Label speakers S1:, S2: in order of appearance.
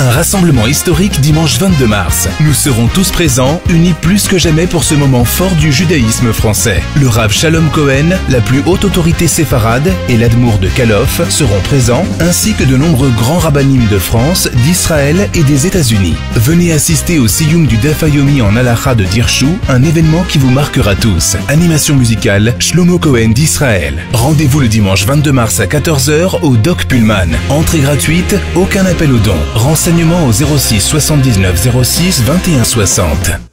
S1: Un rassemblement historique dimanche 22 mars. Nous serons tous présents, unis plus que jamais pour ce moment fort du judaïsme français. Le Rav Shalom Cohen, la plus haute autorité séfarade, et l'Admour de Kalof seront présents, ainsi que de nombreux grands rabbinim de France, d'Israël et des États-Unis. Venez assister au Siyum du Dafayomi en Alacha de Dirchou, un événement qui vous marquera tous. Animation musicale, Shlomo Cohen d'Israël. Rendez-vous le dimanche 22 mars à 14h au Doc Pullman. Entrée gratuite, aucun appel aux dons. Renseignements au 06 79 06 21 60.